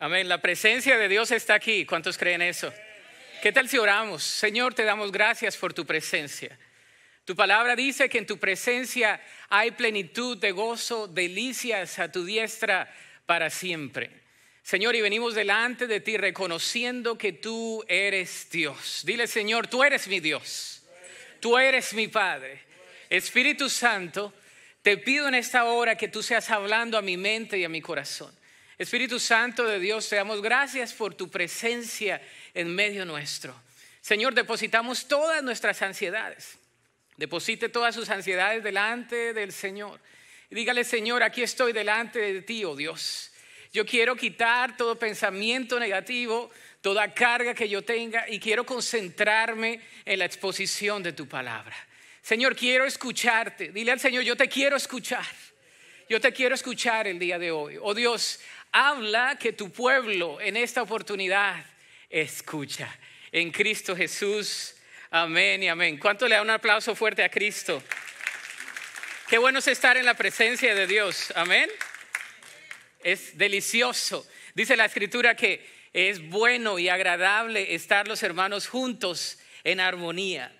Amén. La presencia de Dios está aquí. ¿Cuántos creen eso? ¿Qué tal si oramos? Señor, te damos gracias por tu presencia. Tu palabra dice que en tu presencia hay plenitud de gozo, delicias a tu diestra para siempre. Señor, y venimos delante de ti reconociendo que tú eres Dios. Dile, Señor, tú eres mi Dios. Tú eres mi Padre. Espíritu Santo, te pido en esta hora que tú seas hablando a mi mente y a mi corazón. Espíritu Santo de Dios, te damos gracias por tu presencia en medio nuestro. Señor, depositamos todas nuestras ansiedades. Deposite todas sus ansiedades delante del Señor. Y dígale, Señor, aquí estoy delante de ti, oh Dios. Yo quiero quitar todo pensamiento negativo, toda carga que yo tenga y quiero concentrarme en la exposición de tu palabra. Señor, quiero escucharte. Dile al Señor, yo te quiero escuchar. Yo te quiero escuchar el día de hoy. Oh Dios, habla que tu pueblo en esta oportunidad escucha. En Cristo Jesús. Amén y amén. ¿Cuánto le da un aplauso fuerte a Cristo? Qué bueno es estar en la presencia de Dios. Amén. Es delicioso. Dice la escritura que es bueno y agradable estar los hermanos juntos en armonía.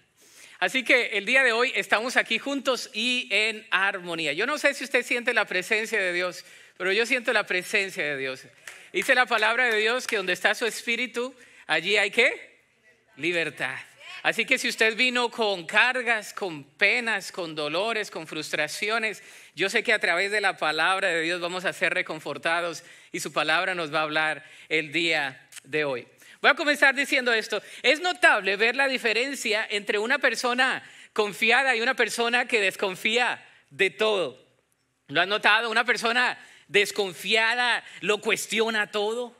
Así que el día de hoy estamos aquí juntos y en armonía. Yo no sé si usted siente la presencia de Dios, pero yo siento la presencia de Dios. Dice la palabra de Dios que donde está su espíritu, allí hay qué? Libertad. Así que si usted vino con cargas, con penas, con dolores, con frustraciones, yo sé que a través de la palabra de Dios vamos a ser reconfortados y su palabra nos va a hablar el día de hoy. Voy a comenzar diciendo esto. Es notable ver la diferencia entre una persona confiada y una persona que desconfía de todo. ¿Lo han notado? Una persona desconfiada lo cuestiona todo,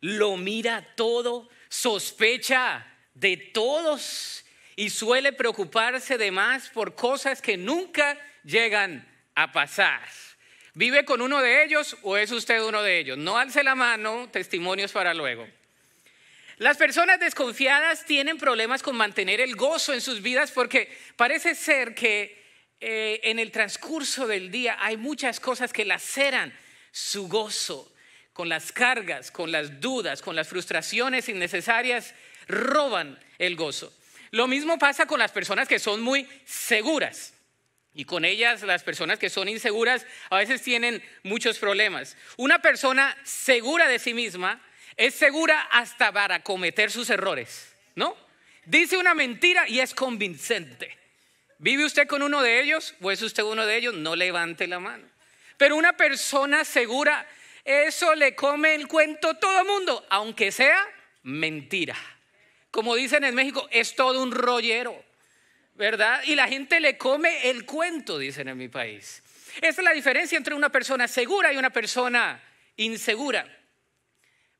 lo mira todo, sospecha de todos y suele preocuparse de más por cosas que nunca llegan a pasar. ¿Vive con uno de ellos o es usted uno de ellos? No alce la mano, testimonios para luego. Las personas desconfiadas tienen problemas con mantener el gozo en sus vidas porque parece ser que eh, en el transcurso del día hay muchas cosas que laceran su gozo, con las cargas, con las dudas, con las frustraciones innecesarias, roban el gozo. Lo mismo pasa con las personas que son muy seguras. Y con ellas, las personas que son inseguras a veces tienen muchos problemas. Una persona segura de sí misma es segura hasta para cometer sus errores, ¿no? Dice una mentira y es convincente. ¿Vive usted con uno de ellos o es usted uno de ellos? No levante la mano. Pero una persona segura, eso le come el cuento todo el mundo, aunque sea mentira. Como dicen en México, es todo un rollero, ¿verdad? Y la gente le come el cuento, dicen en mi país. Esa es la diferencia entre una persona segura y una persona insegura.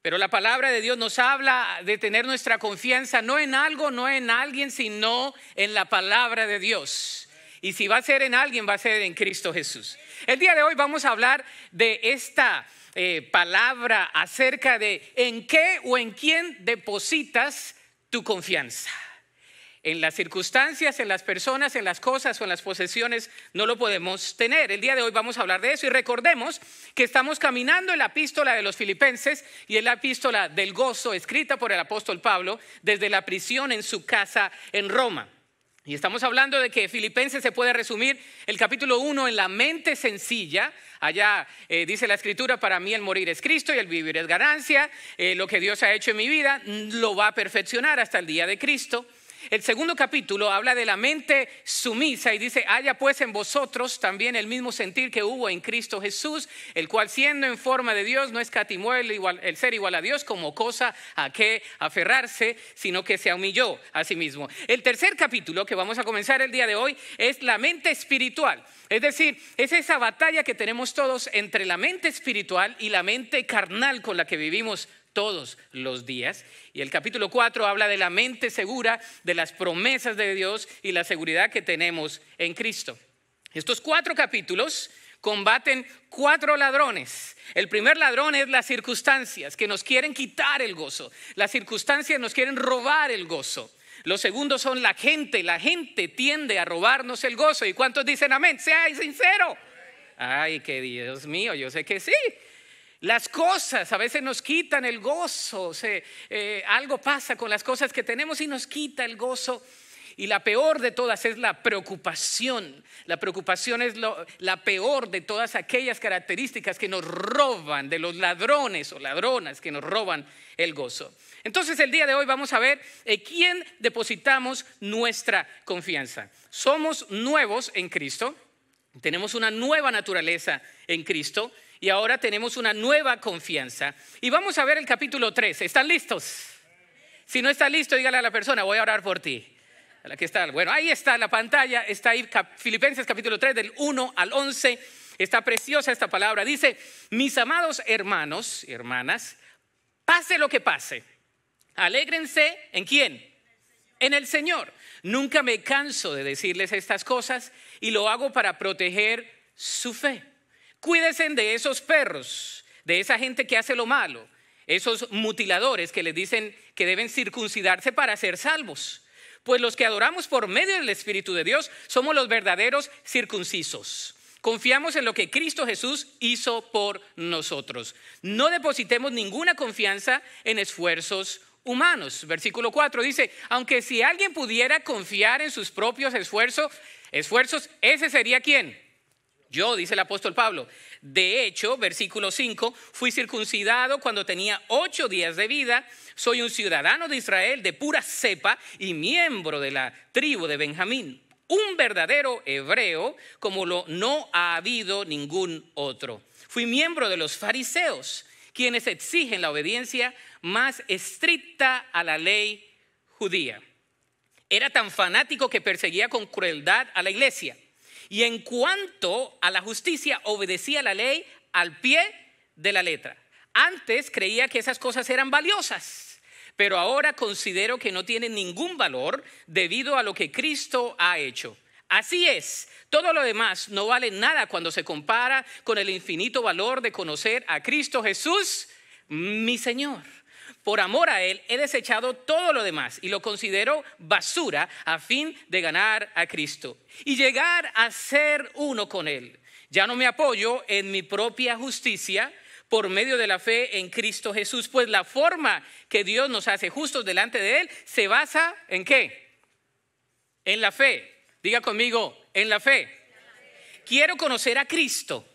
Pero la palabra de Dios nos habla de tener nuestra confianza no en algo, no en alguien, sino en la palabra de Dios. Y si va a ser en alguien, va a ser en Cristo Jesús. El día de hoy vamos a hablar de esta eh, palabra acerca de en qué o en quién depositas tu confianza. En las circunstancias, en las personas, en las cosas o en las posesiones no lo podemos tener. El día de hoy vamos a hablar de eso y recordemos que estamos caminando en la epístola de los filipenses y en la epístola del gozo escrita por el apóstol Pablo desde la prisión en su casa en Roma. Y estamos hablando de que Filipenses se puede resumir el capítulo 1 en la mente sencilla. Allá eh, dice la escritura, para mí el morir es Cristo y el vivir es ganancia. Eh, lo que Dios ha hecho en mi vida lo va a perfeccionar hasta el día de Cristo. El segundo capítulo habla de la mente sumisa y dice, haya pues en vosotros también el mismo sentir que hubo en Cristo Jesús, el cual siendo en forma de Dios no escatimó el, el ser igual a Dios como cosa a que aferrarse, sino que se humilló a sí mismo. El tercer capítulo que vamos a comenzar el día de hoy es la mente espiritual. Es decir, es esa batalla que tenemos todos entre la mente espiritual y la mente carnal con la que vivimos todos los días. Y el capítulo 4 habla de la mente segura, de las promesas de Dios y la seguridad que tenemos en Cristo. Estos cuatro capítulos combaten cuatro ladrones. El primer ladrón es las circunstancias que nos quieren quitar el gozo. Las circunstancias nos quieren robar el gozo. Los segundos son la gente. La gente tiende a robarnos el gozo. ¿Y cuántos dicen amén? Sea sincero. Ay, que Dios mío, yo sé que sí. Las cosas a veces nos quitan el gozo, eh, algo pasa con las cosas que tenemos y nos quita el gozo. Y la peor de todas es la preocupación. La preocupación es la peor de todas aquellas características que nos roban, de los ladrones o ladronas que nos roban el gozo. Entonces el día de hoy vamos a ver en quién depositamos nuestra confianza. Somos nuevos en Cristo, tenemos una nueva naturaleza en Cristo y ahora tenemos una nueva confianza. Y vamos a ver el capítulo 3. ¿Están listos? Si no está listo, dígale a la persona, voy a orar por ti. Está. Bueno, ahí está la pantalla, está ahí Filipenses capítulo 3 del 1 al 11. Está preciosa esta palabra. Dice, mis amados hermanos y hermanas, pase lo que pase, alégrense en quién? En el Señor. Nunca me canso de decirles estas cosas y lo hago para proteger su fe. Cuídense de esos perros, de esa gente que hace lo malo, esos mutiladores que les dicen que deben circuncidarse para ser salvos. Pues los que adoramos por medio del Espíritu de Dios somos los verdaderos circuncisos. Confiamos en lo que Cristo Jesús hizo por nosotros. No depositemos ninguna confianza en esfuerzos humanos. Versículo 4 dice, aunque si alguien pudiera confiar en sus propios esfuerzos, esfuerzos, ese sería quién? Yo, dice el apóstol Pablo. De hecho, versículo 5, fui circuncidado cuando tenía ocho días de vida, soy un ciudadano de Israel de pura cepa y miembro de la tribu de Benjamín, un verdadero hebreo como lo no ha habido ningún otro. Fui miembro de los fariseos, quienes exigen la obediencia más estricta a la ley judía. Era tan fanático que perseguía con crueldad a la iglesia y en cuanto a la justicia, obedecía la ley al pie de la letra. Antes creía que esas cosas eran valiosas, pero ahora considero que no tienen ningún valor debido a lo que Cristo ha hecho. Así es, todo lo demás no vale nada cuando se compara con el infinito valor de conocer a Cristo Jesús, mi Señor. Por amor a Él he desechado todo lo demás y lo considero basura a fin de ganar a Cristo y llegar a ser uno con Él. Ya no me apoyo en mi propia justicia por medio de la fe en Cristo Jesús, pues la forma que Dios nos hace justos delante de Él se basa en qué? En la fe. Diga conmigo, en la fe. Quiero conocer a Cristo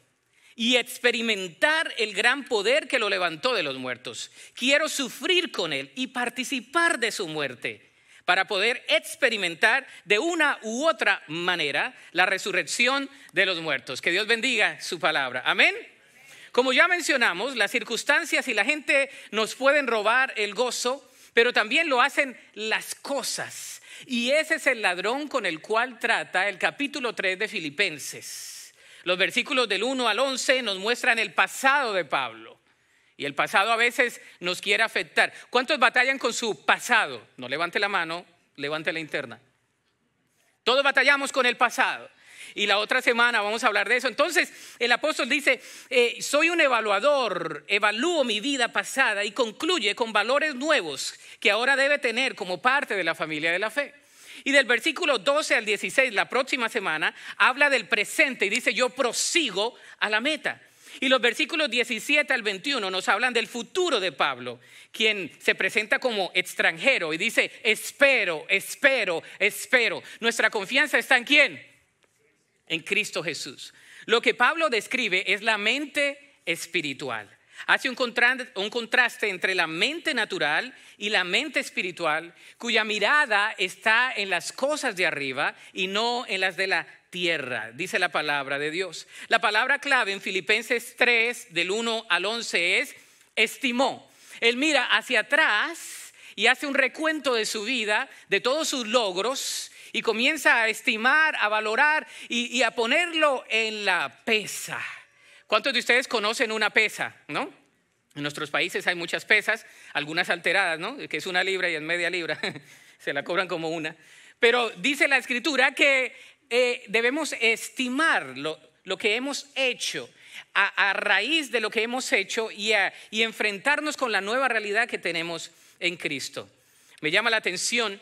y experimentar el gran poder que lo levantó de los muertos. Quiero sufrir con Él y participar de su muerte para poder experimentar de una u otra manera la resurrección de los muertos. Que Dios bendiga su palabra. Amén. Como ya mencionamos, las circunstancias y la gente nos pueden robar el gozo, pero también lo hacen las cosas. Y ese es el ladrón con el cual trata el capítulo 3 de Filipenses. Los versículos del 1 al 11 nos muestran el pasado de Pablo. Y el pasado a veces nos quiere afectar. ¿Cuántos batallan con su pasado? No levante la mano, levante la interna. Todos batallamos con el pasado. Y la otra semana vamos a hablar de eso. Entonces el apóstol dice, eh, soy un evaluador, evalúo mi vida pasada y concluye con valores nuevos que ahora debe tener como parte de la familia de la fe. Y del versículo 12 al 16, la próxima semana, habla del presente y dice, yo prosigo a la meta. Y los versículos 17 al 21 nos hablan del futuro de Pablo, quien se presenta como extranjero y dice, espero, espero, espero. Nuestra confianza está en quién? En Cristo Jesús. Lo que Pablo describe es la mente espiritual. Hace un contraste, entre la mente natural y la mente espiritual, cuya mirada está en las cosas de arriba y no en las de la tierra, dice la palabra de Dios. La palabra clave en Filipenses 3, del 1 al 11, es estimó. Él mira hacia atrás y hace un recuento de su vida, de todos sus logros, y comienza a estimar, a valorar y a ponerlo en la pesa ¿Cuántos de ustedes conocen una pesa? ¿No? En nuestros países hay muchas pesas, algunas alteradas, ¿no? Que es una libra y es media libra, se la cobran como una. Pero dice la escritura que eh, debemos estimar lo, que hemos hecho a, raíz de lo que hemos hecho y enfrentarnos con la nueva realidad que tenemos en Cristo. Me llama la atención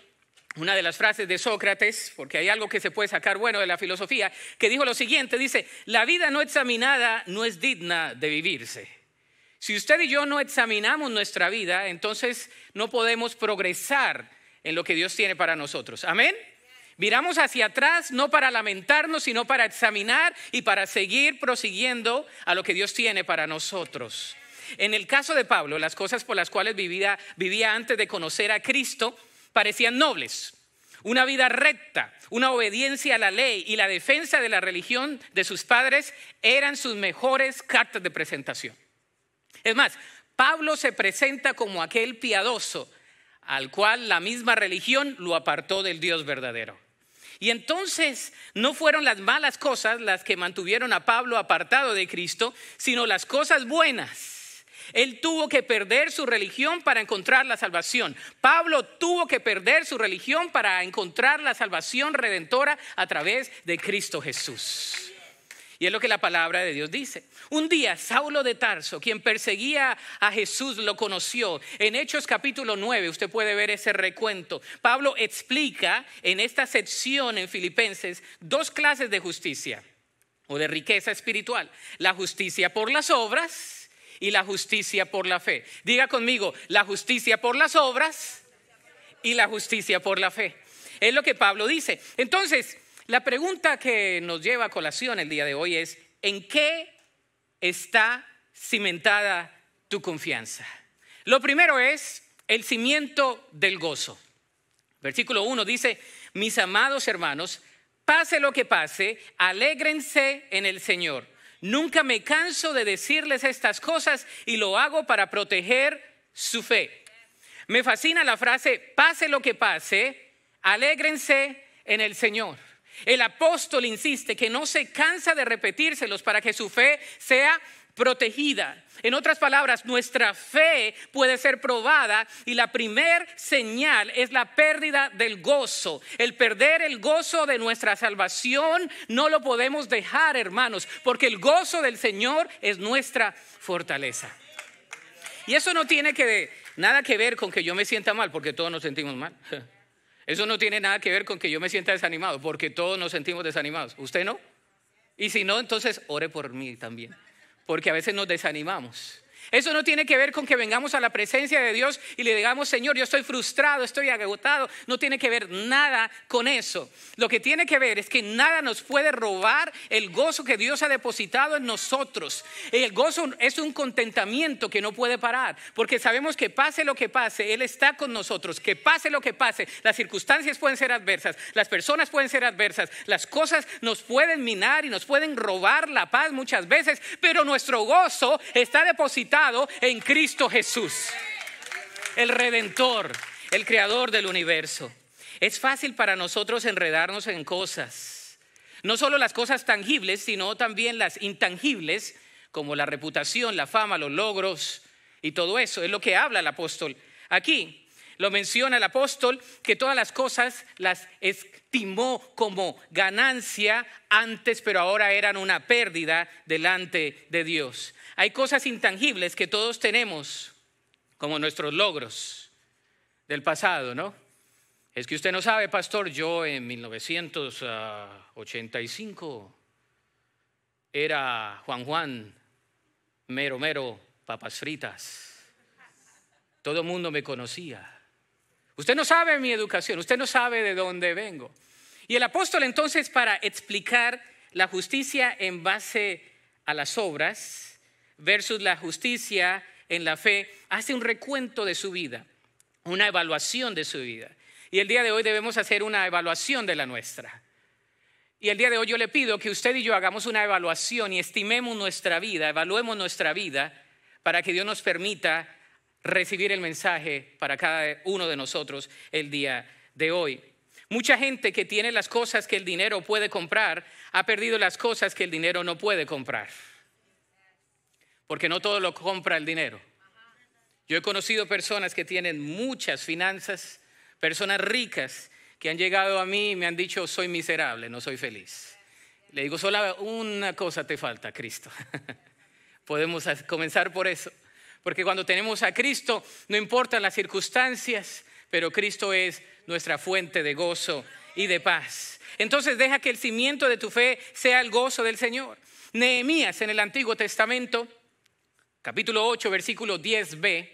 una de las frases de Sócrates, porque hay algo que se puede sacar bueno de la filosofía, que dijo lo siguiente, dice, la vida no examinada no es digna de vivirse. Si usted y yo no examinamos nuestra vida, entonces no podemos progresar en lo que Dios tiene para nosotros. Amén. Miramos hacia atrás no para lamentarnos, sino para examinar y para seguir prosiguiendo a lo que Dios tiene para nosotros. En el caso de Pablo, las cosas por las cuales vivía, vivía antes de conocer a Cristo parecían nobles. Una vida recta, una obediencia a la ley y la defensa de la religión de sus padres eran sus mejores cartas de presentación. Es más, Pablo se presenta como aquel piadoso al cual la misma religión lo apartó del Dios verdadero. Y entonces no fueron las malas cosas las que mantuvieron a Pablo apartado de Cristo, sino las cosas buenas. Él tuvo que perder su religión para encontrar la salvación. Pablo tuvo que perder su religión para encontrar la salvación redentora a través de Cristo Jesús. Y es lo que la palabra de Dios dice. Un día Saulo de Tarso, quien perseguía a Jesús, lo conoció. En Hechos capítulo 9 usted puede ver ese recuento. Pablo explica en esta sección en Filipenses dos clases de justicia o de riqueza espiritual. La justicia por las obras y la justicia por la fe. Diga conmigo, la justicia por las obras y la justicia por la fe. Es lo que Pablo dice. Entonces, la pregunta que nos lleva a colación el día de hoy es, ¿en qué está cimentada tu confianza? Lo primero es el cimiento del gozo. Versículo 1 dice, mis amados hermanos, pase lo que pase, alégrense en el Señor. Nunca me canso de decirles estas cosas y lo hago para proteger su fe. Me fascina la frase, pase lo que pase, alégrense en el Señor. El apóstol insiste que no se cansa de repetírselos para que su fe sea protegida. En otras palabras, nuestra fe puede ser probada y la primer señal es la pérdida del gozo. El perder el gozo de nuestra salvación no lo podemos dejar, hermanos, porque el gozo del Señor es nuestra fortaleza. Y eso no tiene nada que ver con que yo me sienta mal, porque todos nos sentimos mal. Eso no tiene nada que ver con que yo me sienta desanimado, porque todos nos sentimos desanimados. ¿Usted no? Y si no, entonces ore por mí también, porque a veces nos desanimamos. Eso no tiene que ver con que vengamos a la presencia de Dios y le digamos, Señor, yo estoy frustrado, estoy agotado. No tiene que ver nada con eso. Lo que tiene que ver es que nada nos puede robar el gozo que Dios ha depositado en nosotros. El gozo es un contentamiento que no puede parar, porque sabemos que pase lo que pase, Él está con nosotros. Que pase lo que pase, las circunstancias pueden ser adversas, las personas pueden ser adversas, las cosas nos pueden minar y nos pueden robar la paz muchas veces, pero nuestro gozo está depositado en Cristo Jesús, el redentor, el creador del universo. Es fácil para nosotros enredarnos en cosas, no solo las cosas tangibles, sino también las intangibles, como la reputación, la fama, los logros y todo eso. Es lo que habla el apóstol aquí. Lo menciona el apóstol que todas las cosas las estimó como ganancia antes, pero ahora eran una pérdida delante de Dios. Hay cosas intangibles que todos tenemos, como nuestros logros del pasado, ¿no? Es que usted no sabe, pastor, yo en 1985 era Juan Juan, mero, mero, papas fritas. Todo el mundo me conocía. Usted no sabe mi educación, usted no sabe de dónde vengo. Y el apóstol entonces, para explicar la justicia en base a las obras, versus la justicia en la fe, hace un recuento de su vida, una evaluación de su vida. Y el día de hoy debemos hacer una evaluación de la nuestra. Y el día de hoy yo le pido que usted y yo hagamos una evaluación y estimemos nuestra vida, evaluemos nuestra vida para que Dios nos permita recibir el mensaje para cada uno de nosotros el día de hoy. Mucha gente que tiene las cosas que el dinero puede comprar ha perdido las cosas que el dinero no puede comprar porque no todo lo compra el dinero. Yo he conocido personas que tienen muchas finanzas, personas ricas que han llegado a mí y me han dicho, soy miserable, no soy feliz. Le digo, solo una cosa te falta, Cristo. Podemos comenzar por eso. Porque cuando tenemos a Cristo, no importan las circunstancias, pero Cristo es nuestra fuente de gozo y de paz. Entonces deja que el cimiento de tu fe sea el gozo del Señor. Nehemías en el Antiguo Testamento capítulo 8, versículo 10b,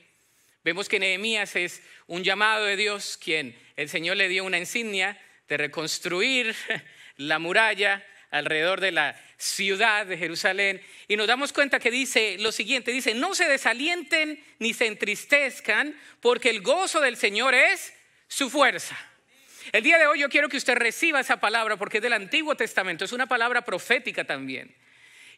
vemos que Nehemías es un llamado de Dios, quien el Señor le dio una insignia de reconstruir la muralla alrededor de la ciudad de Jerusalén. Y nos damos cuenta que dice lo siguiente, dice, no se desalienten ni se entristezcan, porque el gozo del Señor es su fuerza. El día de hoy yo quiero que usted reciba esa palabra porque es del Antiguo Testamento, es una palabra profética también.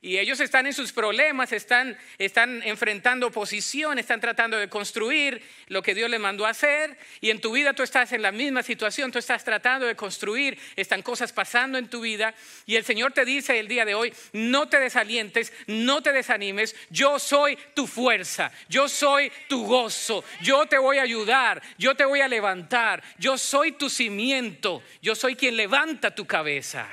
Y ellos están en sus problemas, están, están enfrentando oposición, están tratando de construir lo que Dios les mandó hacer. Y en tu vida tú estás en la misma situación, tú estás tratando de construir, están cosas pasando en tu vida. Y el Señor te dice el día de hoy, no te desalientes, no te desanimes, yo soy tu fuerza, yo soy tu gozo, yo te voy a ayudar, yo te voy a levantar, yo soy tu cimiento, yo soy quien levanta tu cabeza.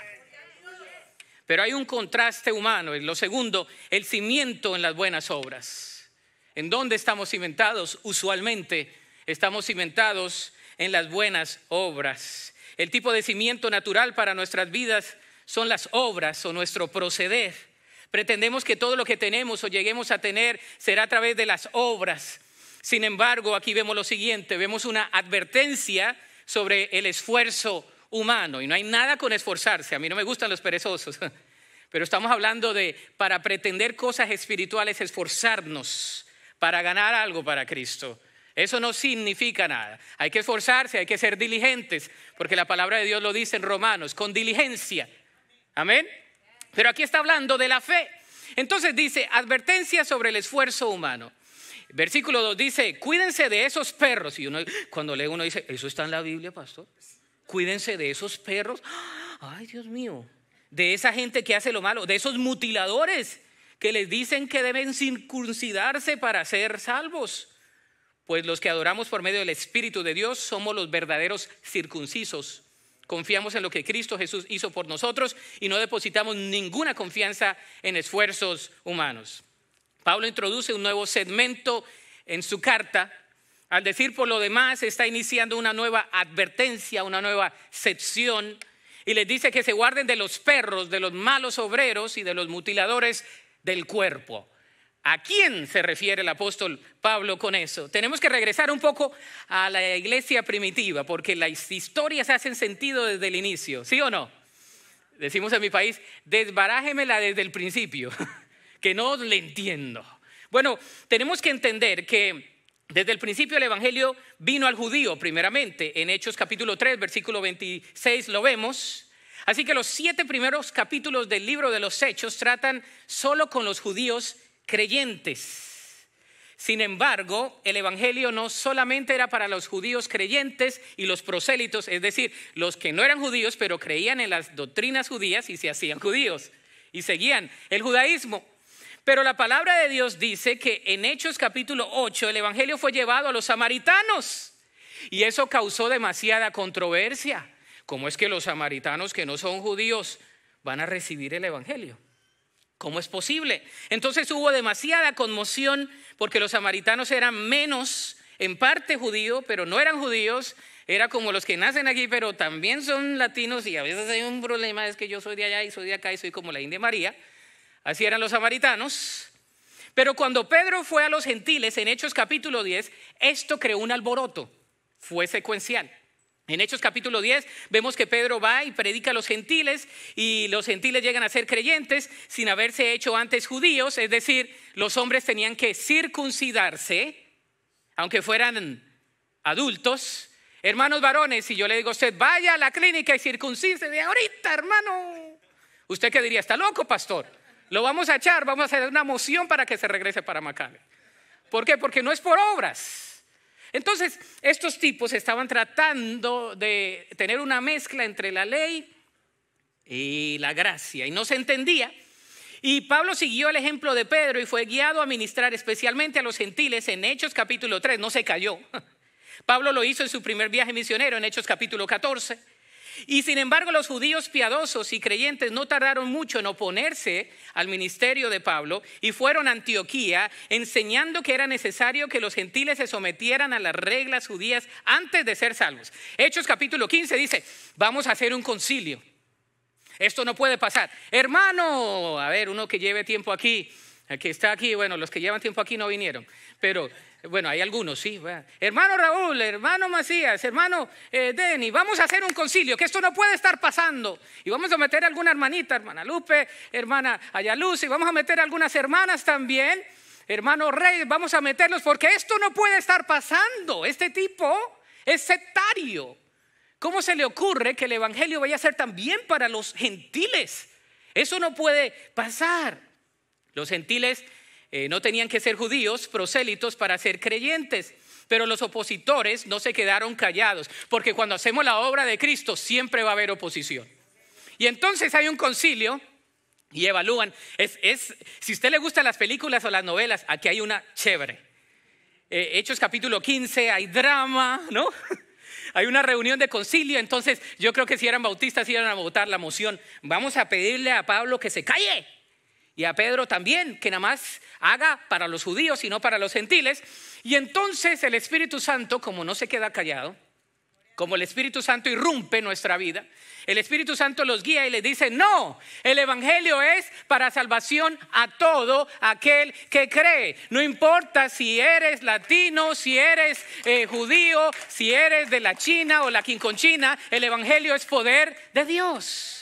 Pero hay un contraste humano. En lo segundo, el cimiento en las buenas obras. ¿En dónde estamos cimentados? Usualmente estamos cimentados en las buenas obras. El tipo de cimiento natural para nuestras vidas son las obras o nuestro proceder. Pretendemos que todo lo que tenemos o lleguemos a tener será a través de las obras. Sin embargo, aquí vemos lo siguiente, vemos una advertencia sobre el esfuerzo humano y no hay nada con esforzarse. A mí no me gustan los perezosos, pero estamos hablando de para pretender cosas espirituales, esforzarnos para ganar algo para Cristo. Eso no significa nada. Hay que esforzarse, hay que ser diligentes, porque la palabra de Dios lo dice en Romanos, con diligencia. Amén. Pero aquí está hablando de la fe. Entonces dice, advertencia sobre el esfuerzo humano. Versículo 2 dice, cuídense de esos perros. Y uno, cuando lee uno dice, ¿eso está en la Biblia, pastor? Cuídense de esos perros. Ay, Dios mío. De esa gente que hace lo malo, de esos mutiladores que les dicen que deben circuncidarse para ser salvos. Pues los que adoramos por medio del Espíritu de Dios somos los verdaderos circuncisos. Confiamos en lo que Cristo Jesús hizo por nosotros y no depositamos ninguna confianza en esfuerzos humanos. Pablo introduce un nuevo segmento en su carta al decir por lo demás, está iniciando una nueva advertencia, una nueva sección, y les dice que se guarden de los perros, de los malos obreros y de los mutiladores del cuerpo. ¿A quién se refiere el apóstol Pablo con eso? Tenemos que regresar un poco a la iglesia primitiva, porque las historias hacen sentido desde el inicio, ¿sí o no? Decimos en mi país, desbarájemela desde el principio, que no le entiendo. Bueno, tenemos que entender que desde el principio el Evangelio vino al judío primeramente. En Hechos capítulo 3, versículo 26 lo vemos. Así que los siete primeros capítulos del libro de los Hechos tratan solo con los judíos creyentes. Sin embargo, el Evangelio no solamente era para los judíos creyentes y los prosélitos, es decir, los que no eran judíos pero creían en las doctrinas judías y se hacían judíos y seguían el judaísmo. Pero la palabra de Dios dice que en Hechos capítulo 8 el Evangelio fue llevado a los samaritanos y eso causó demasiada controversia. ¿Cómo es que los samaritanos que no son judíos van a recibir el Evangelio? ¿Cómo es posible? Entonces hubo demasiada conmoción porque los samaritanos eran menos, en parte judíos, pero no eran judíos. Era como los que nacen aquí, pero también son latinos y a veces hay un problema, es que yo soy de allá y soy de acá y soy como la India María. Así eran los samaritanos. Pero cuando Pedro fue a los gentiles en Hechos capítulo 10, esto creó un alboroto. Fue secuencial. En Hechos capítulo 10 vemos que Pedro va y predica a los gentiles y los gentiles llegan a ser creyentes sin haberse hecho antes judíos, es decir, los hombres tenían que circuncidarse, aunque fueran adultos. Hermanos varones, si yo le digo a usted, vaya a la clínica y circuncise de ahorita, hermano. ¿Usted qué diría? ¿Está loco, pastor? Lo vamos a echar, vamos a hacer una moción para que se regrese para Macale. ¿Por qué? Porque no es por obras. Entonces, estos tipos estaban tratando de tener una mezcla entre la ley y la gracia y no se entendía. Y Pablo siguió el ejemplo de Pedro y fue guiado a ministrar especialmente a los gentiles en Hechos capítulo 3, no se cayó. Pablo lo hizo en su primer viaje misionero en Hechos capítulo 14. Y sin embargo los judíos piadosos y creyentes no tardaron mucho en oponerse al ministerio de Pablo y fueron a Antioquía enseñando que era necesario que los gentiles se sometieran a las reglas judías antes de ser salvos. Hechos capítulo 15 dice, vamos a hacer un concilio. Esto no puede pasar. Hermano, a ver, uno que lleve tiempo aquí, que está aquí, bueno, los que llevan tiempo aquí no vinieron, pero bueno, hay algunos, sí. Hermano Raúl, hermano Macías, hermano eh, Denny, vamos a hacer un concilio, que esto no puede estar pasando. Y vamos a meter a alguna hermanita, hermana Lupe, hermana Ayaluz, y vamos a meter a algunas hermanas también, hermano Rey, vamos a meterlos, porque esto no puede estar pasando. Este tipo es sectario. ¿Cómo se le ocurre que el Evangelio vaya a ser también para los gentiles? Eso no puede pasar. Los gentiles eh, no tenían que ser judíos, prosélitos, para ser creyentes. Pero los opositores no se quedaron callados, porque cuando hacemos la obra de Cristo siempre va a haber oposición. Y entonces hay un concilio y evalúan. Es, si a usted le gustan las películas o las novelas, aquí hay una chévere. Eh, Hechos capítulo 15, hay drama, ¿no? hay una reunión de concilio, entonces yo creo que si eran bautistas iban a votar la moción. Vamos a pedirle a Pablo que se calle y a Pedro también, que nada más haga para los judíos y no para los gentiles. Y entonces el Espíritu Santo, como no se queda callado, como el Espíritu Santo irrumpe nuestra vida, el Espíritu Santo los guía y les dice, no, el Evangelio es para salvación a todo aquel que cree. No importa si eres latino, si eres eh, judío, si eres de la China o la Quinconchina, el Evangelio es poder de Dios.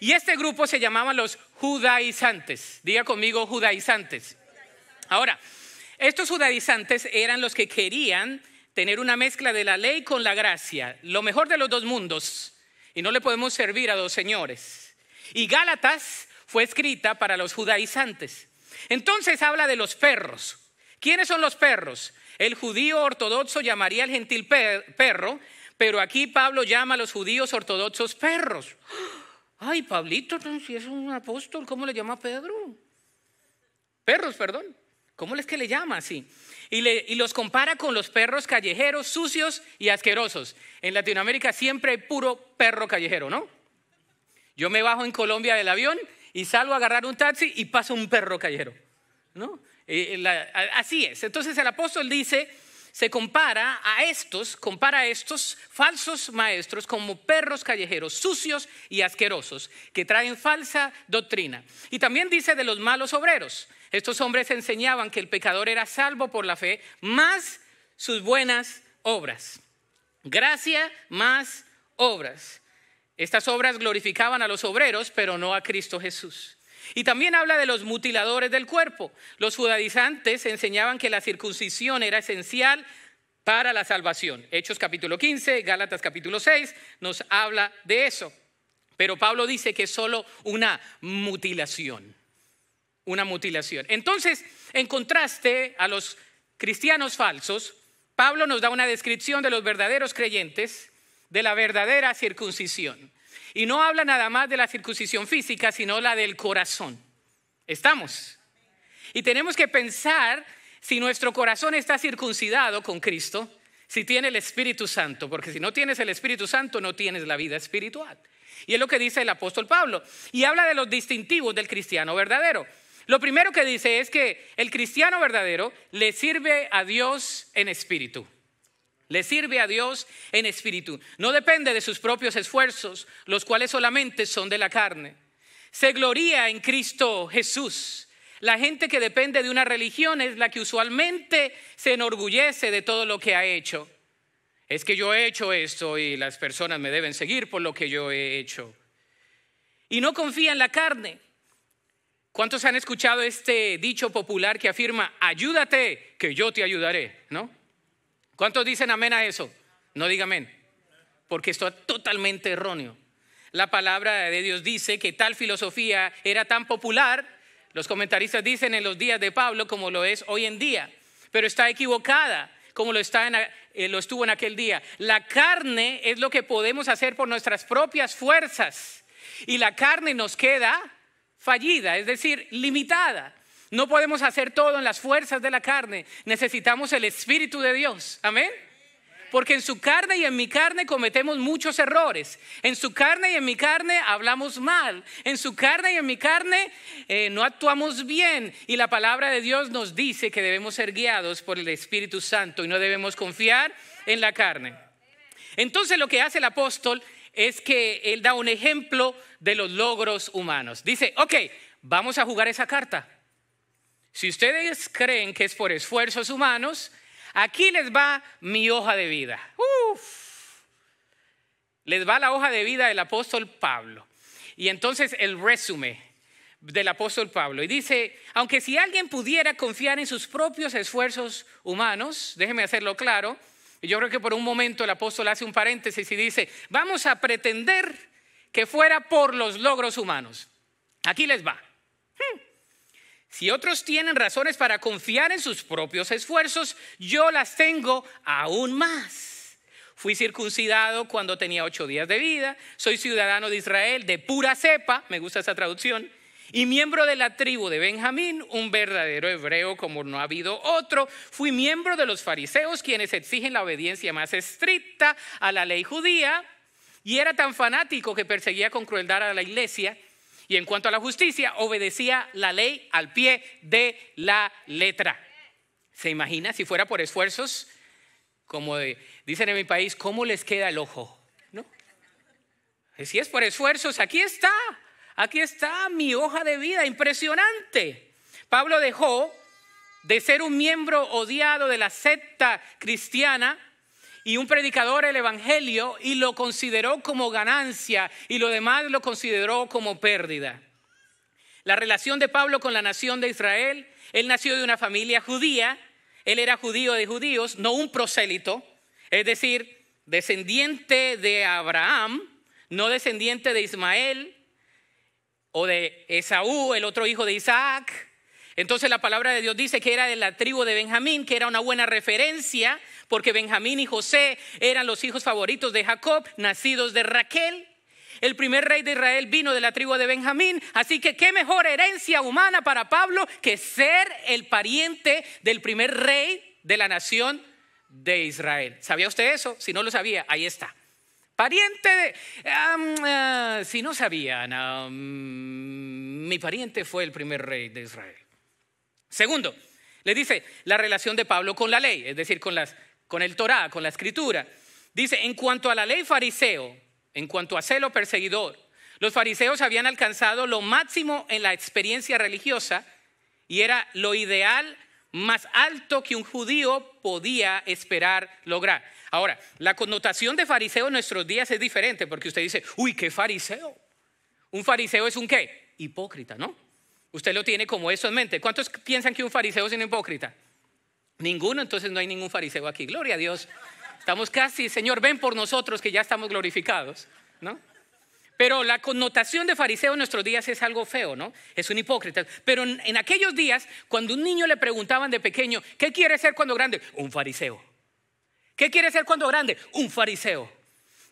Y este grupo se llamaba los judaizantes. Diga conmigo judaizantes. Ahora, estos judaizantes eran los que querían tener una mezcla de la ley con la gracia, lo mejor de los dos mundos y no le podemos servir a dos señores. Y Gálatas fue escrita para los judaizantes. Entonces habla de los perros. ¿Quiénes son los perros? El judío ortodoxo llamaría al gentil perro, pero aquí Pablo llama a los judíos ortodoxos perros. Ay, Pablito, si es un apóstol, ¿cómo le llama Pedro? Perros, perdón. ¿Cómo es que le llama así? y, los compara con los perros callejeros sucios y asquerosos. En Latinoamérica siempre hay puro perro callejero, ¿no? Yo me bajo en Colombia del avión y salgo a agarrar un taxi y pasa un perro callejero, ¿no? Eh, así es. Entonces el apóstol dice, se compara a estos, compara a estos falsos maestros como perros callejeros, sucios y asquerosos, que traen falsa doctrina. Y también dice de los malos obreros. Estos hombres enseñaban que el pecador era salvo por la fe, más sus buenas obras. Gracia más obras. Estas obras glorificaban a los obreros, pero no a Cristo Jesús. Y también habla de los mutiladores del cuerpo. Los judaizantes enseñaban que la circuncisión era esencial para la salvación. Hechos capítulo 15, Gálatas capítulo 6 nos habla de eso. Pero Pablo dice que es solo una mutilación una mutilación. Entonces, en contraste a los cristianos falsos, Pablo nos da una descripción de los verdaderos creyentes, de la verdadera circuncisión. Y no habla nada más de la circuncisión física, sino la del corazón. ¿Estamos? Y tenemos que pensar si nuestro corazón está circuncidado con Cristo, si tiene el Espíritu Santo, porque si no tienes el Espíritu Santo no tienes la vida espiritual. Y es lo que dice el apóstol Pablo. Y habla de los distintivos del cristiano verdadero. Lo primero que dice es que el cristiano verdadero le sirve a Dios en espíritu. Le sirve a Dios en espíritu. No depende de sus propios esfuerzos, los cuales solamente son de la carne. Se gloría en Cristo Jesús. La gente que depende de una religión es la que usualmente se enorgullece de todo lo que ha hecho. Es que yo he hecho esto y las personas me deben seguir por lo que yo he hecho. Y no confía en la carne. ¿Cuántos han escuchado este dicho popular que afirma, ayúdate, que yo te ayudaré? ¿No? ¿Cuántos dicen amén a eso? No diga amén, porque esto es totalmente erróneo. La palabra de Dios dice que tal filosofía era tan popular, los comentaristas dicen en los días de Pablo como lo es hoy en día, pero está equivocada como lo, está eh, lo estuvo en aquel día. La carne es lo que podemos hacer por nuestras propias fuerzas y la carne nos queda fallida, es decir, limitada. No podemos hacer todo en las fuerzas de la carne. Necesitamos el Espíritu de Dios. Amén. Porque en su carne y en mi carne cometemos muchos errores. En su carne y en mi carne hablamos mal. En su carne y en mi carne eh, no actuamos bien. Y la palabra de Dios nos dice que debemos ser guiados por el Espíritu Santo y no debemos confiar en la carne. Entonces lo que hace el apóstol es que él da un ejemplo de los logros humanos. Dice, ok, vamos a jugar esa carta. Si ustedes creen que es por esfuerzos humanos, aquí les va mi hoja de vida. Uf. Les va la hoja de vida del apóstol Pablo. Y entonces el resumen del apóstol Pablo. Y dice, aunque si alguien pudiera confiar en sus propios esfuerzos humanos, déjeme hacerlo claro, yo creo que por un momento el apóstol hace un paréntesis y dice, vamos a pretender que fuera por los logros humanos. Aquí les va. Hmm. Si otros tienen razones para confiar en sus propios esfuerzos, yo las tengo aún más. Fui circuncidado cuando tenía ocho días de vida, soy ciudadano de Israel de pura cepa, me gusta esa traducción, y miembro de la tribu de Benjamín, un verdadero hebreo como no ha habido otro. Fui miembro de los fariseos, quienes exigen la obediencia más estricta a la ley judía, y era tan fanático que perseguía con crueldad a la iglesia y en cuanto a la justicia, obedecía la ley al pie de la letra. ¿Se imagina si fuera por esfuerzos? Como dicen en mi país, ¿cómo les queda el ojo? ¿No? Si es por esfuerzos, aquí está. Aquí está mi hoja de vida, impresionante. Pablo dejó de ser un miembro odiado de la secta cristiana y un predicador el Evangelio y lo consideró como ganancia y lo demás lo consideró como pérdida. La relación de Pablo con la nación de Israel, él nació de una familia judía, él era judío de judíos, no un prosélito, es decir, descendiente de Abraham, no descendiente de Ismael o de Esaú, el otro hijo de Isaac, entonces la palabra de Dios dice que era de la tribu de Benjamín, que era una buena referencia, porque Benjamín y José eran los hijos favoritos de Jacob, nacidos de Raquel. El primer rey de Israel vino de la tribu de Benjamín, así que qué mejor herencia humana para Pablo que ser el pariente del primer rey de la nación de Israel. ¿Sabía usted eso? Si no lo sabía, ahí está. Pariente de... Ah, si no sabían, mi pariente fue el primer rey de Israel. Segundo, le dice la relación de Pablo con la ley, es decir, con, las, con el Torah, con la escritura. Dice, en cuanto a la ley fariseo, en cuanto a celo perseguidor, los fariseos habían alcanzado lo máximo en la experiencia religiosa y era lo ideal más alto que un judío podía esperar lograr. Ahora, la connotación de fariseo en nuestros días es diferente porque usted dice, uy, ¿qué fariseo? Un fariseo es un qué? Hipócrita, ¿no? Usted lo tiene como eso en mente. ¿Cuántos piensan que un fariseo es un hipócrita? Ninguno, entonces no hay ningún fariseo aquí. Gloria a Dios. Estamos casi, Señor, ven por nosotros que ya estamos glorificados, ¿no? Pero la connotación de fariseo en nuestros días es algo feo, ¿no? Es un hipócrita. Pero en, aquellos días, cuando un niño le preguntaban de pequeño, ¿qué quiere ser cuando grande? Un fariseo. ¿Qué quiere ser cuando grande? Un fariseo.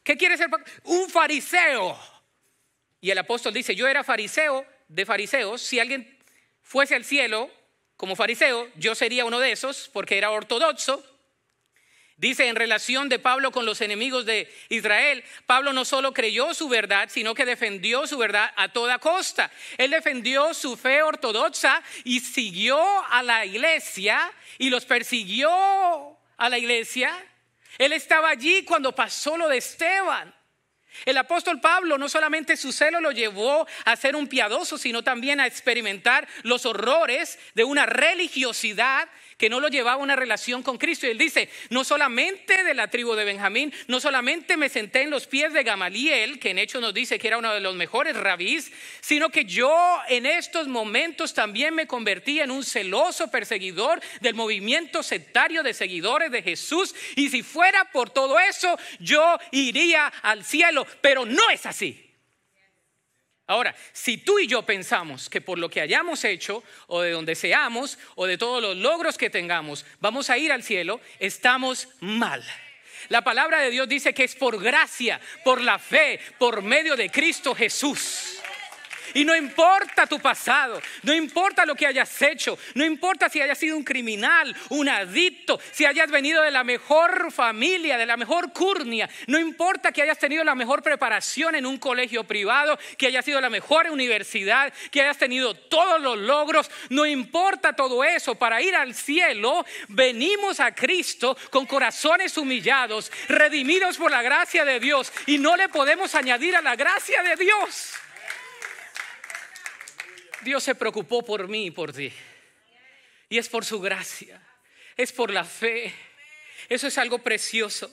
¿Qué quiere ser? Un fariseo. Y el apóstol dice, yo era fariseo de fariseos, si alguien fuese al cielo como fariseo, yo sería uno de esos porque era ortodoxo. Dice en relación de Pablo con los enemigos de Israel, Pablo no solo creyó su verdad, sino que defendió su verdad a toda costa. Él defendió su fe ortodoxa y siguió a la iglesia y los persiguió a la iglesia. Él estaba allí cuando pasó lo de Esteban. El apóstol Pablo no solamente su celo lo llevó a ser un piadoso, sino también a experimentar los horrores de una religiosidad que no lo llevaba a una relación con Cristo. Y él dice, no solamente de la tribu de Benjamín, no solamente me senté en los pies de Gamaliel, que en hecho nos dice que era uno de los mejores rabís, sino que yo en estos momentos también me convertí en un celoso perseguidor del movimiento sectario de seguidores de Jesús. Y si fuera por todo eso, yo iría al cielo, pero no es así. Ahora, si tú y yo pensamos que por lo que hayamos hecho, o de donde seamos, o de todos los logros que tengamos, vamos a ir al cielo, estamos mal. La palabra de Dios dice que es por gracia, por la fe, por medio de Cristo Jesús. Y no importa tu pasado, no importa lo que hayas hecho, no importa si hayas sido un criminal, un adicto, si hayas venido de la mejor familia, de la mejor curnia, no importa que hayas tenido la mejor preparación en un colegio privado, que hayas sido la mejor universidad, que hayas tenido todos los logros, no importa todo eso, para ir al cielo venimos a Cristo con corazones humillados, redimidos por la gracia de Dios y no le podemos añadir a la gracia de Dios. Dios se preocupó por mí y por ti. Y es por su gracia, es por la fe. Eso es algo precioso.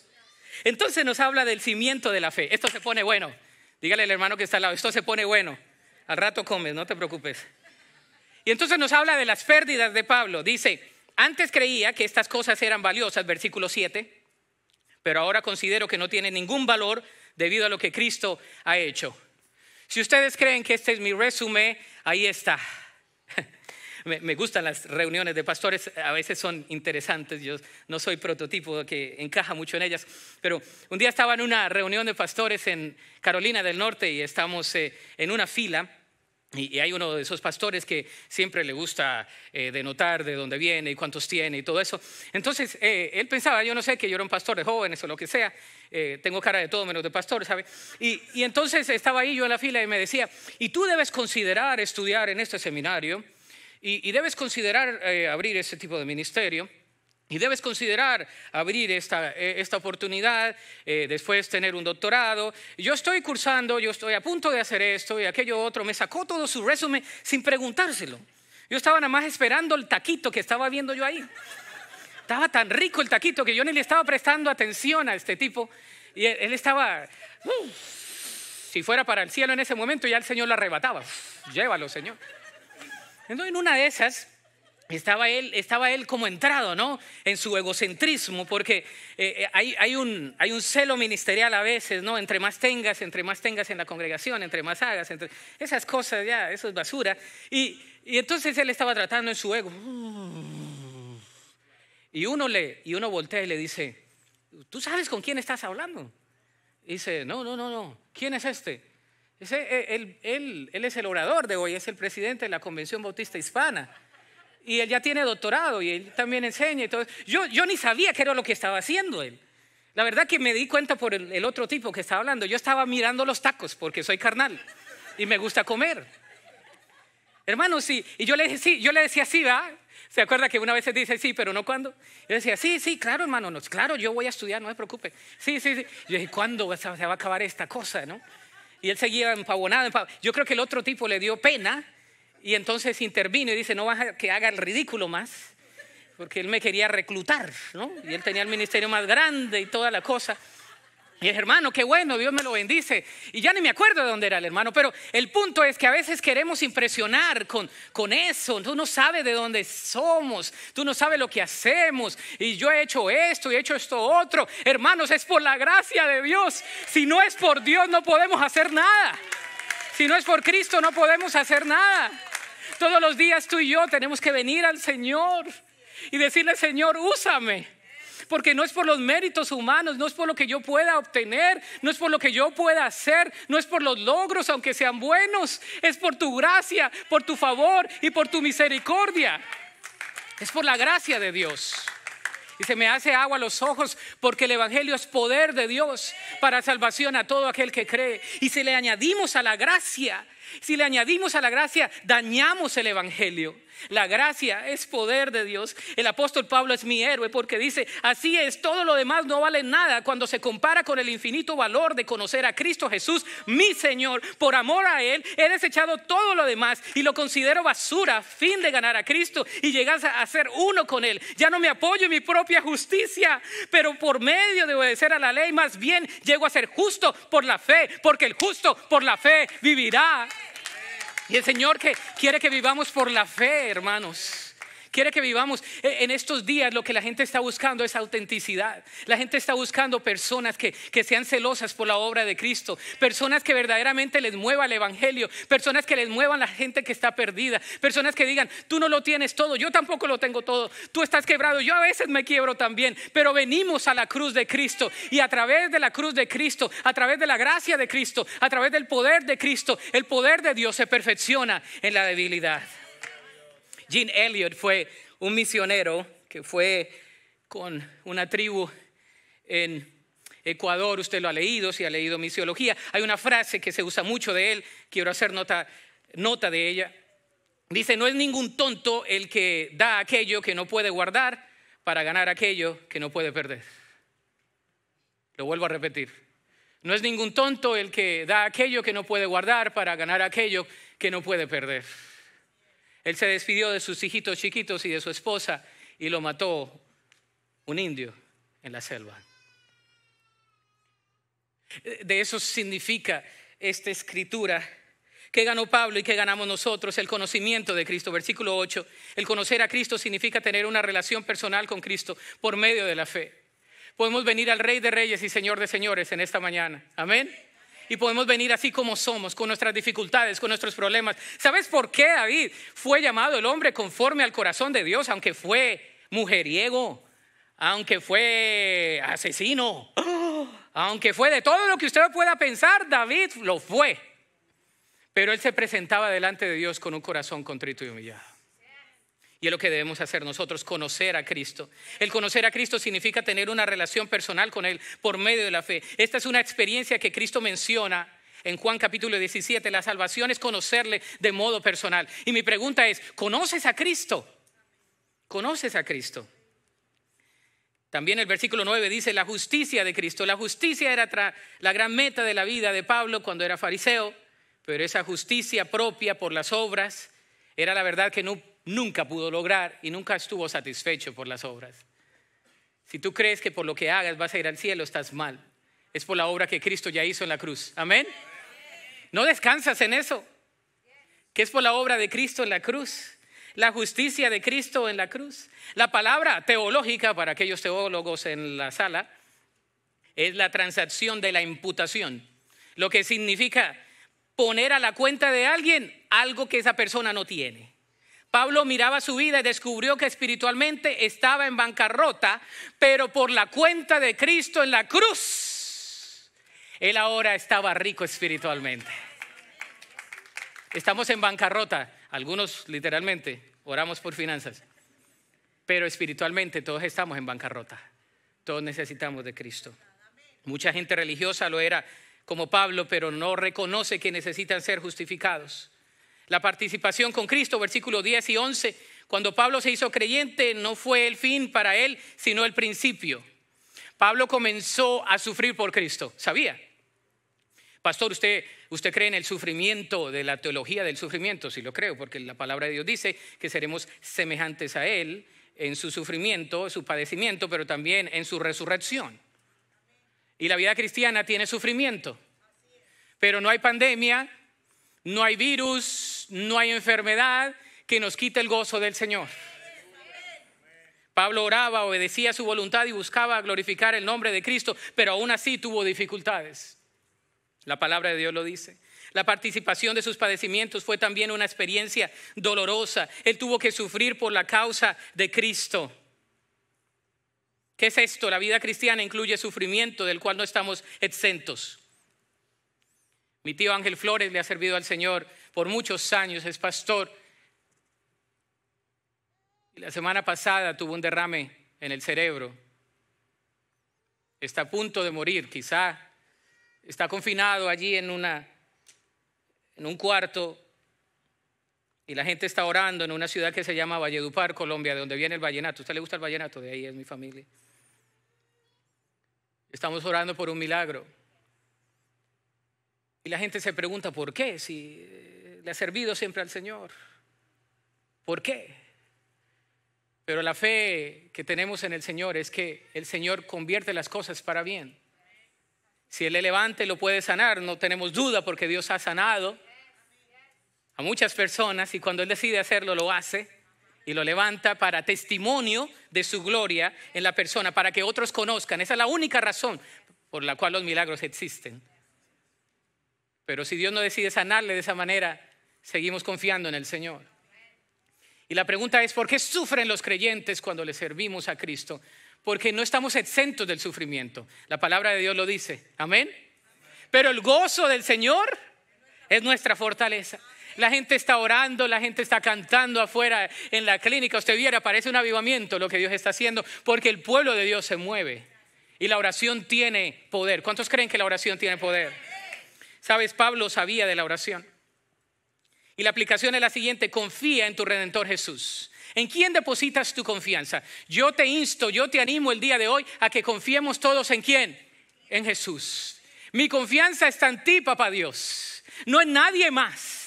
Entonces nos habla del cimiento de la fe. Esto se pone bueno. Dígale al hermano que está al lado, esto se pone bueno. Al rato comes, no te preocupes. Y entonces nos habla de las pérdidas de Pablo. Dice, antes creía que estas cosas eran valiosas, versículo 7, pero ahora considero que no tienen ningún valor debido a lo que Cristo ha hecho. Si ustedes creen que este es mi resumen, ahí está. Me, gustan las reuniones de pastores, a veces son interesantes, yo no soy prototipo que encaja mucho en ellas, pero un día estaba en una reunión de pastores en Carolina del Norte y estamos eh, en una fila y, hay uno de esos pastores que siempre le gusta eh, denotar de dónde viene y cuántos tiene y todo eso. Entonces, eh, él pensaba, yo no sé, que yo era un pastor de jóvenes o lo que sea, eh, tengo cara de todo menos de pastor, ¿sabe? Y, y, entonces estaba ahí yo en la fila y me decía, y tú debes considerar estudiar en este seminario y, y debes considerar abrir ese tipo de ministerio. Y debes considerar abrir esta, eh, esta oportunidad, eh, después tener un doctorado. Yo estoy cursando, yo estoy a punto de hacer esto y aquello otro. Me sacó todo su resumen sin preguntárselo. Yo estaba nada más esperando el taquito que estaba viendo yo ahí. Estaba tan rico el taquito que yo ni le estaba prestando atención a este tipo. Y él, estaba, si fuera para el cielo en ese momento, ya el Señor lo arrebataba. Llévalo, Señor. Entonces, en una de esas, estaba él, estaba él como entrado, ¿no? En su egocentrismo, porque eh, eh, hay, un, hay un celo ministerial a veces, ¿no? Entre más tengas, entre más tengas en la congregación, entre más hagas, entre esas cosas ya, eso es basura. Y, y entonces él estaba tratando en su ego. Y uno, le, y uno voltea y le dice, ¿tú sabes con quién estás hablando? Y dice, no, no, no, no, ¿quién es este? Ese, eh, él, él, él es el orador de hoy, es el presidente de la Convención Bautista Hispana y él ya tiene doctorado y él también enseña y todo. Yo, yo ni sabía qué era lo que estaba haciendo él. La verdad que me di cuenta por el, otro tipo que estaba hablando. Yo estaba mirando los tacos porque soy carnal y me gusta comer. Hermano, sí. Y yo le dije, sí, yo le decía sí, ¿va? ¿Se acuerda que una vez se dice sí, pero no cuándo? Yo decía, sí, sí, claro, hermano, no, claro, yo voy a estudiar, no se preocupe. Sí, sí, sí. Yo dije, ¿cuándo se va a acabar esta cosa, no? Y él seguía empavonado, empavonado. Yo creo que el otro tipo le dio pena y entonces intervino y dice, no vas a que haga el ridículo más, porque él me quería reclutar, ¿no? Y él tenía el ministerio más grande y toda la cosa. Y el hermano, qué bueno, Dios me lo bendice. Y ya ni me acuerdo de dónde era el hermano, pero el punto es que a veces queremos impresionar con, con eso. Tú no sabes de dónde somos, tú no sabes lo que hacemos. Y yo he hecho esto y he hecho esto otro. Hermanos, es por la gracia de Dios. Si no es por Dios, no podemos hacer nada. Si no es por Cristo, no podemos hacer nada. Todos los días tú y yo tenemos que venir al Señor y decirle, Señor, úsame. Porque no es por los méritos humanos, no es por lo que yo pueda obtener, no es por lo que yo pueda hacer, no es por los logros, aunque sean buenos, es por tu gracia, por tu favor y por tu misericordia. Es por la gracia de Dios. Y se me hace agua a los ojos porque el Evangelio es poder de Dios para salvación a todo aquel que cree. Y si le añadimos a la gracia si le añadimos a la gracia, dañamos el Evangelio. La gracia es poder de Dios. El apóstol Pablo es mi héroe porque dice, así es, todo lo demás no vale nada cuando se compara con el infinito valor de conocer a Cristo Jesús, mi Señor. Por amor a Él, he desechado todo lo demás y lo considero basura, fin de ganar a Cristo y llegar a ser uno con Él. Ya no me apoyo en mi propia justicia, pero por medio de obedecer a la ley, más bien llego a ser justo por la fe, porque el justo por la fe vivirá. Y el Señor que quiere que vivamos por la fe, hermanos. Quiere que vivamos e, en estos días lo que la gente está buscando es autenticidad. La gente está buscando personas que, que, sean celosas por la obra de Cristo, personas que verdaderamente les mueva el Evangelio, personas que les muevan la gente que está perdida, personas que digan, tú no lo tienes todo, yo tampoco lo tengo todo, tú estás quebrado, yo a veces me quiebro también, pero venimos a la cruz de Cristo y a través de la cruz de Cristo, a través de la gracia de Cristo, a través del poder de Cristo, el poder de Dios se perfecciona en la debilidad. Gene Elliot fue un misionero que fue con una tribu en Ecuador, usted lo ha leído, si ha leído misiología. Hay una frase que se usa mucho de él, quiero hacer nota, nota de ella. Dice, no es ningún tonto el que da aquello que no puede guardar para ganar aquello que no puede perder. Lo vuelvo a repetir. No es ningún tonto el que da aquello que no puede guardar para ganar aquello que no puede perder. Él se despidió de sus hijitos chiquitos y de su esposa y lo mató un indio en la selva. De eso significa esta escritura que ganó Pablo y que ganamos nosotros, el conocimiento de Cristo. Versículo 8, el conocer a Cristo significa tener una relación personal con Cristo por medio de la fe. Podemos venir al Rey de Reyes y Señor de Señores en esta mañana. Amén. Y podemos venir así como somos, con nuestras dificultades, con nuestros problemas. ¿Sabes por qué David fue llamado el hombre conforme al corazón de Dios, aunque fue mujeriego, aunque fue asesino, aunque fue de todo lo que usted pueda pensar, David lo fue. Pero él se presentaba delante de Dios con un corazón contrito y humillado. Y es lo que debemos hacer nosotros, conocer a Cristo. El conocer a Cristo significa tener una relación personal con Él por medio de la fe. Esta es una experiencia que Cristo menciona en Juan capítulo 17. La salvación es conocerle de modo personal. Y mi pregunta es, ¿conoces a Cristo? ¿Conoces a Cristo? También el versículo 9 dice la justicia de Cristo. La justicia era la gran meta de la vida de Pablo cuando era fariseo pero esa justicia propia por las obras era la verdad que nunca pudo lograr y nunca estuvo satisfecho por las obras. Si tú crees que por lo que hagas vas a ir al cielo, estás mal. Es por la obra que Cristo ya hizo en la cruz. Amén. No descansas en eso. Que es por la obra de Cristo en la cruz. La justicia de Cristo en la cruz. La palabra teológica para aquellos teólogos en la sala es la transacción de la imputación. Lo que significa poner a la cuenta de alguien algo que esa persona no tiene. Pablo miraba su vida y descubrió que espiritualmente estaba en bancarrota, pero por la cuenta de Cristo en la cruz, él ahora estaba rico espiritualmente. Estamos en bancarrota, algunos literalmente, oramos por finanzas, pero espiritualmente todos estamos en bancarrota, todos necesitamos de Cristo. Mucha gente religiosa lo era como Pablo, pero no reconoce que necesitan ser justificados. La participación con Cristo, versículo 10 y 11, cuando Pablo se hizo creyente no fue el fin para él, sino el principio. Pablo comenzó a sufrir por Cristo, ¿sabía? Pastor, ¿usted, ¿usted cree en el sufrimiento, de la teología del sufrimiento? Sí lo creo, porque la palabra de Dios dice que seremos semejantes a Él en su sufrimiento, su padecimiento, pero también en su resurrección. Y la vida cristiana tiene sufrimiento. Pero no hay pandemia, no hay virus, no hay enfermedad que nos quite el gozo del Señor. Pablo oraba, obedecía su voluntad y buscaba glorificar el nombre de Cristo, pero aún así tuvo dificultades. La palabra de Dios lo dice. La participación de sus padecimientos fue también una experiencia dolorosa. Él tuvo que sufrir por la causa de Cristo. ¿Qué es esto? La vida cristiana incluye sufrimiento del cual no estamos exentos. Mi tío Ángel Flores le ha servido al Señor por muchos años, es pastor. Y la semana pasada tuvo un derrame en el cerebro. Está a punto de morir, quizá. Está confinado allí en, una, en un cuarto y la gente está orando en una ciudad que se llama Valledupar, Colombia, de donde viene el vallenato. ¿A usted le gusta el vallenato? De ahí es mi familia. Estamos orando por un milagro. Y la gente se pregunta, ¿por qué? Si le ha servido siempre al Señor. ¿Por qué? Pero la fe que tenemos en el Señor es que el Señor convierte las cosas para bien. Si Él le levante, lo puede sanar. No tenemos duda porque Dios ha sanado a muchas personas y cuando Él decide hacerlo, lo hace y lo levanta para testimonio de su gloria en la persona, para que otros conozcan. Esa es la única razón por la cual los milagros existen. Pero si Dios no decide sanarle de esa manera, seguimos confiando en el Señor. Y la pregunta es, ¿por qué sufren los creyentes cuando le servimos a Cristo? Porque no estamos exentos del sufrimiento. La palabra de Dios lo dice. Amén. Pero el gozo del Señor es nuestra fortaleza. La gente está orando, la gente está cantando afuera en la clínica. Usted viera, parece un avivamiento lo que Dios está haciendo, porque el pueblo de Dios se mueve. Y la oración tiene poder. ¿Cuántos creen que la oración tiene poder? Sabes, Pablo sabía de la oración. Y la aplicación es la siguiente, confía en tu Redentor Jesús. ¿En quién depositas tu confianza? Yo te insto, yo te animo el día de hoy a que confiemos todos en quién? En Jesús. Mi confianza está en ti, papá Dios, no en nadie más.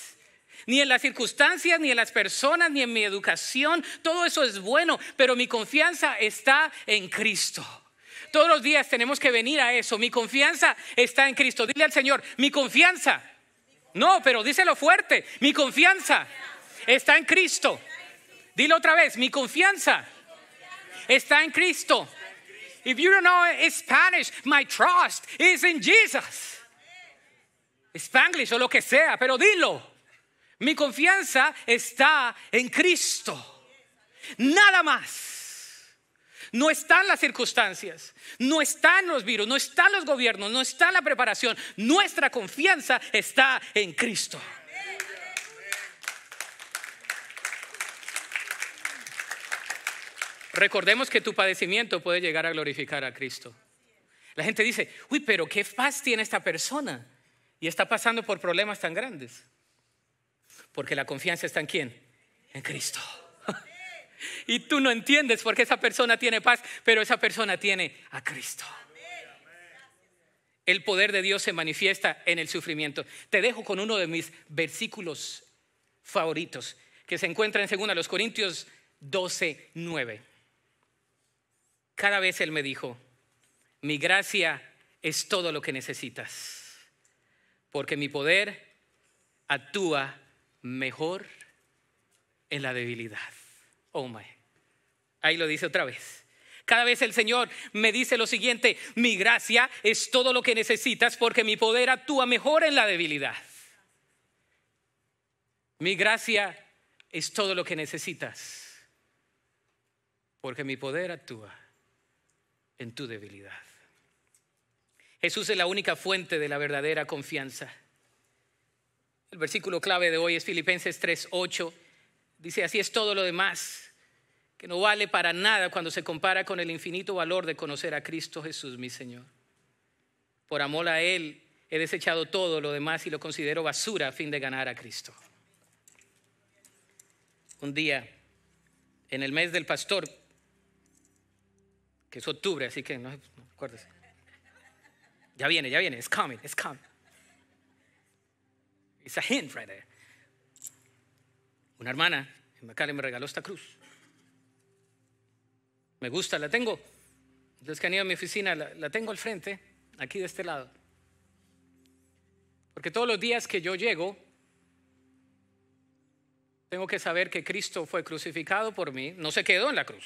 ni en las circunstancias, ni en las personas, ni en mi educación. Todo eso es bueno, pero mi confianza está en Cristo. Todos los días tenemos que venir a eso. Mi confianza está en Cristo. Dile al Señor, mi confianza. No, pero díselo fuerte. Mi confianza está en Cristo. Dilo otra vez, mi confianza está en Cristo. If you don't know Spanish, my trust is in Jesus. Spanglish o lo que sea, pero dilo. Mi confianza está en Cristo. Nada más. No están las circunstancias, no están los virus, no están los gobiernos, no está la preparación. Nuestra confianza está en Cristo. Recordemos que tu padecimiento puede llegar a glorificar a Cristo. La gente dice, uy, pero qué paz tiene esta persona y está pasando por problemas tan grandes. Porque la confianza está en quién? En Cristo. Y tú no entiendes por qué esa persona tiene paz, pero esa persona tiene a Cristo. El poder de Dios se manifiesta en el sufrimiento. Te dejo con uno de mis versículos favoritos, que se encuentra en 2 Corintios 12, 9. Cada vez Él me dijo, mi gracia es todo lo que necesitas, porque mi poder actúa mejor en la debilidad. Oh my. Ahí lo dice otra vez. Cada vez el Señor me dice lo siguiente, mi gracia es todo lo que necesitas porque mi poder actúa mejor en la debilidad. Mi gracia es todo lo que necesitas porque mi poder actúa en tu debilidad. Jesús es la única fuente de la verdadera confianza. El versículo clave de hoy es Filipenses 3:8. Dice, así es todo lo demás, que no vale para nada cuando se compara con el infinito valor de conocer a Cristo Jesús, mi Señor. Por amor a Él he desechado todo lo demás y lo considero basura a fin de ganar a Cristo. Un día, en el mes del pastor, que es octubre, así que no, no acuérdese. Ya viene, ya viene, it's coming, it's coming. It's a hint right there. Una hermana en McAllen me regaló esta cruz. Me gusta, la tengo. Entonces que han ido a mi oficina, la, la tengo al frente, aquí de este lado. Porque todos los días que yo llego, tengo que saber que Cristo fue crucificado por mí, no se quedó en la cruz,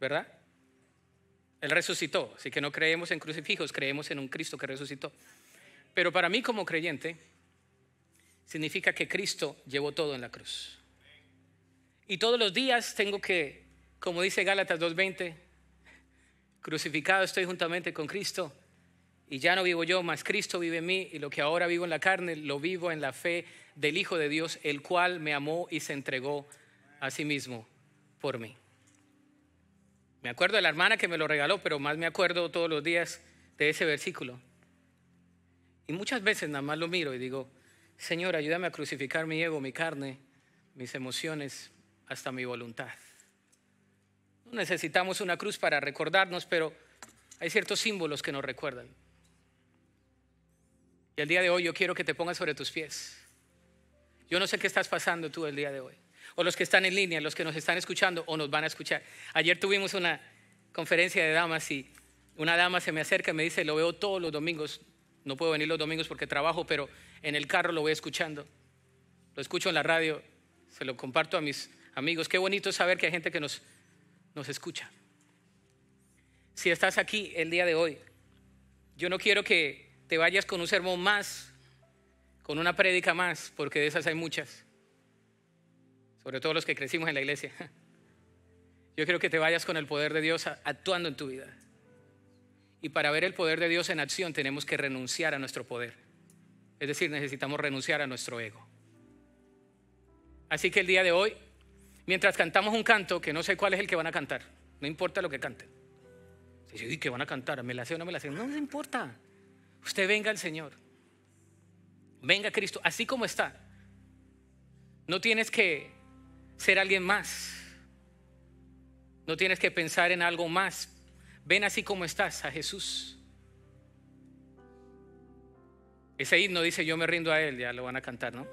¿verdad? Él resucitó, así que no creemos en crucifijos, creemos en un Cristo que resucitó. Pero para mí como creyente, significa que Cristo llevó todo en la cruz. Y todos los días tengo que, como dice Gálatas 2.20, crucificado estoy juntamente con Cristo y ya no vivo yo, mas Cristo vive en mí y lo que ahora vivo en la carne lo vivo en la fe del Hijo de Dios, el cual me amó y se entregó a sí mismo por mí. Me acuerdo de la hermana que me lo regaló, pero más me acuerdo todos los días de ese versículo. Y muchas veces nada más lo miro y digo, Señor, ayúdame a crucificar mi ego, mi carne, mis emociones, hasta mi voluntad. Necesitamos una cruz para recordarnos, pero hay ciertos símbolos que nos recuerdan. Y el día de hoy yo quiero que te pongas sobre tus pies. Yo no sé qué estás pasando tú el día de hoy. O los que están en línea, los que nos están escuchando o nos van a escuchar. Ayer tuvimos una conferencia de damas y una dama se me acerca y me dice, lo veo todos los domingos. No puedo venir los domingos porque trabajo, pero en el carro lo voy escuchando. Lo escucho en la radio, se lo comparto a mis amigos. Qué bonito saber que hay gente que nos, nos escucha. Si estás aquí el día de hoy, yo no quiero que te vayas con un sermón más, con una prédica más, porque de esas hay muchas, sobre todo los que crecimos en la iglesia. Yo quiero que te vayas con el poder de Dios actuando en tu vida. Y para ver el poder de Dios en acción tenemos que renunciar a nuestro poder. Es decir, necesitamos renunciar a nuestro ego. Así que el día de hoy, mientras cantamos un canto, que no sé cuál es el que van a cantar, no importa lo que canten. Si yo que van a cantar, me la sé o no me la sé, no me importa. Usted venga al Señor. Venga Cristo, así como está. No tienes que ser alguien más. No tienes que pensar en algo más. Ven así como estás a Jesús. Ese himno dice, yo me rindo a Él, ya lo van a cantar, ¿no?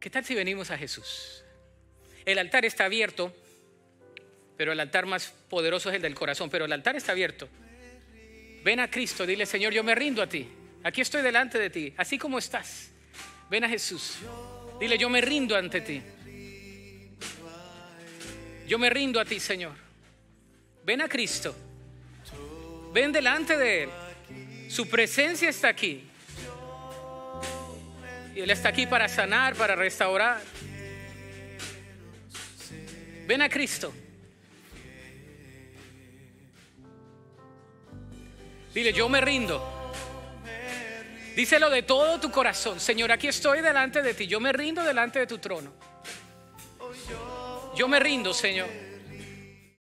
¿Qué tal si venimos a Jesús? El altar está abierto, pero el altar más poderoso es el del corazón, pero el altar está abierto. Ven a Cristo, dile, Señor, yo me rindo a ti. Aquí estoy delante de ti, así como estás. Ven a Jesús. Dile, yo me rindo ante ti. Yo me rindo a ti, Señor. Ven a Cristo. Ven delante de Él. Su presencia está aquí. Él está aquí para sanar, para restaurar. Ven a Cristo. Dile, yo me rindo. Díselo de todo tu corazón. Señor, aquí estoy delante de ti. Yo me rindo delante de tu trono. Yo me rindo, Señor.